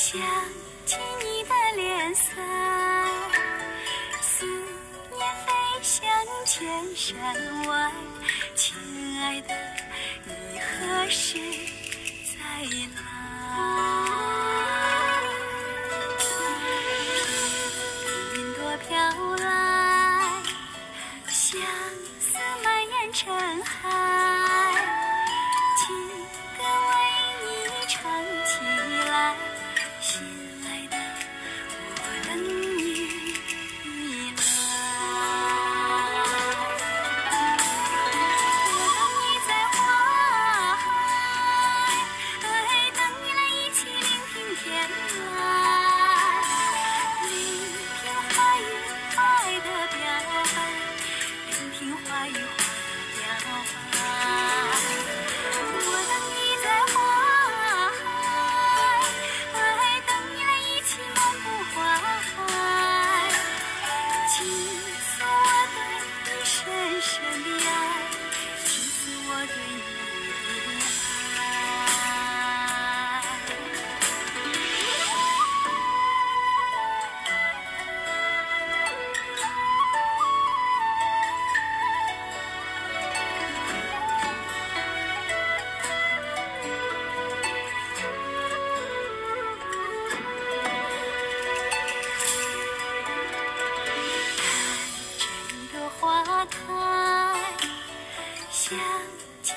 想起你的脸色，思念飞向千山外。亲爱的，你何时再来？云朵飘来，相思蔓延成海。听花语，花摇摆，我等你在花海，我等你来一起漫步花海，倾诉我对你深深的。想起